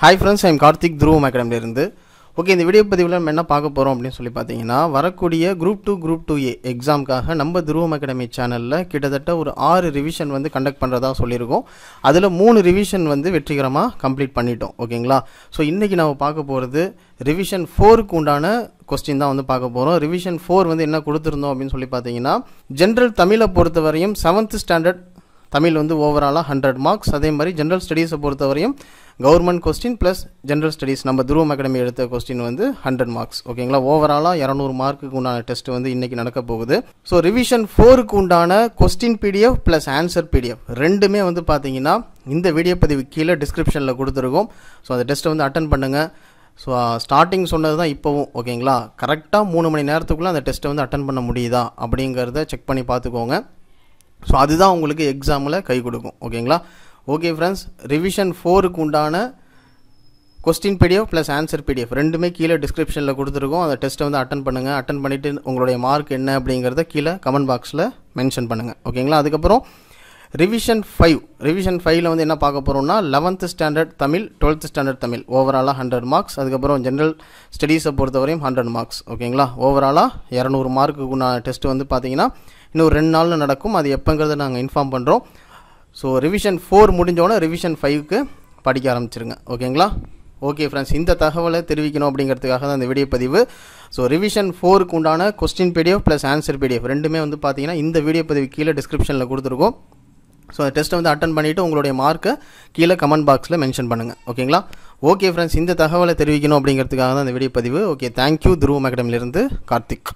Hi friends I'm Karthik Dhruvam அகாடமிலிருந்து okay இந்த video பதிவில் நம்ம என்ன பார்க்க போகிறோம் அப்படின்னு சொல்லி பார்த்தீங்கன்னா வரக்கூடிய group two group two A எக்ஸாமுக்காக நம்ம துருவம் அகாடமி சேனலில் கிட்டத்தட்ட ஒரு ஆறு ரிவிஷன் வந்து கண்டக்ட் பண்ணுறதா சொல்லியிருக்கோம். அதில் மூணு ரிவிஷன் வந்து வெற்றிகரமாக கம்ப்ளீட் பண்ணிட்டோம். ஓகேங்களா ஸோ இன்றைக்கி நம்ம பார்க்க போகிறது ரிவிஷன் ஃபோருக்கு உண்டான கொஸ்டின் தான் வந்து பார்க்க போகிறோம் ரிவிஷன் ஃபோர் வந்து என்ன கொடுத்துருந்தோம் அப்படின்னு சொல்லி பார்த்தீங்கன்னா ஜென்ரல் தமிழை பொறுத்தவரையும் செவன்த் ஸ்டாண்டர்ட் தமிழ் வந்து ஓவராலாக ஹண்ட்ரட் மார்க்ஸ் அதே மாதிரி ஜென்ரல் ஸ்டடீஸை பொறுத்தவரையும் government question plus general studies நம்ம துருவம் அகாடமி எடுத்த கொஸ்டின் வந்து ஹண்ட்ரட் மார்க்ஸ் ஓகேங்களா ஓவராலாக இரநூறு மார்க்குக்கு உண்டான டெஸ்ட் வந்து இன்றைக்கி நடக்க போகுது. ஸோ ரிவிஷன் ஃபோருக்கு உண்டான question PDF plus answer PDF ரெண்டுமே வந்து பார்த்தீங்கன்னா இந்த வீடியோ பதிவு கீழே டிஸ்கிரிப்ஷனில் கொடுத்துருக்கோம். ஸோ அந்த டெஸ்ட்டை வந்து அட்டன் பண்ணுங்கள் ஸோ ஸ்டார்டிங் சொன்னது தான் இப்போவும். ஓகேங்களா கரெக்டாக மூணு மணி நேரத்துக்குள்ளே அந்த டெஸ்ட்டை வந்து அட்டன் பண்ண முடியுதா? அப்படிங்கிறத செக் பண்ணி பார்த்துக்கோங்க ஸோ அதுதான் உங்களுக்கு எக்ஸாமில் கை கொடுக்கும். ஓகேங்களா ஓகே ஃப்ரெண்ட்ஸ் ரிவிஷன் ஃபோருக்கு உண்டான question PDF plus answer PDF ரெண்டுமே கீழே டிஸ்கிரிப்ஷனில் கொடுத்துருக்கோம். அந்த டெஸ்ட்டை வந்து அட்டன் பண்ணுங்கள் அட்டன் பண்ணிவிட்டு உங்களுடைய மார்க் என்ன அப்படிங்கிறத கீழே கமெண்ட் பாக்ஸில் மென்ஷன் பண்ணுங்கள் ஓகேங்களா அதுக்கப்புறம் ரிவிஷன் ஃபைவ் ரிவிஷன் ஃபைவ்ல வந்து என்ன பார்க்க போகிறோம்னா eleventh standard Tamil twelfth standard Tamil. ஓவராலாக ஹண்ட்ரட் மார்க்ஸ் அதுக்கப்புறம் ஜென்ரல் ஸ்டடீஸை பொறுத்தவரையும் ஹண்ட்ரட் மார்க்ஸ் ஓகேங்களா ஓவராலாக இரநூறு மார்க்குக்கு நான் டெஸ்ட் வந்து பார்த்தீங்கன்னா இன்னும் ரெண்டு நாளில் நடக்கும். அது எப்போங்கிறத நாங்கள் இன்ஃபார்ம் பண்ணுறோம் ஸோ ரிவிஷன் ஃபோர் முடிஞ்சோடனே ரிவிஷன் ஃபைவ்க்கு படிக்க ஆரம்பிச்சிருங்க. ஓகேங்களா ஓகே ஃப்ரெண்ட்ஸ் இந்த தகவலை தெரிவிக்கணும் அப்படிங்கிறதுக்காக தான் இந்த வீடியோ பதிவு. ஸோ ரிவிஷன் ஃபோருக்கு உண்டான question PDF plus answer PDF ரெண்டுமே வந்து பார்த்தீங்கன்னா இந்த வீடியோ பதிவு கீழே டிஸ்கிரிப்ஷனில் கொடுத்துருக்கோம். ஸோ அந்த டெஸ்ட்டை வந்து அட்டன் பண்ணிவிட்டு உங்களுடைய மார்க்கை கீழே கமெண்ட் பாக்ஸில் மென்ஷன் பண்ணுங்கள் ஓகேங்களா ஓகே ஃப்ரெண்ட்ஸ் இந்த தகவலை தெரிவிக்கணும் அப்படிங்கிறதுக்காக தான் இந்த வீடியோ பதிவு. ஓகே தேங்க்யூ துருவம் அகாடமிலிருந்து கார்த்திக்.